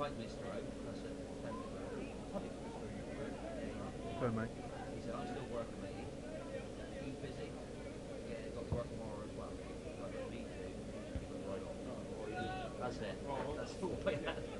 Mr. Oak, I said, He said, I'm still working, mate. busy. Yeah, got to work tomorrow as well. That's it. That's all we had.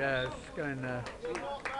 Yeah, it's going. Uh,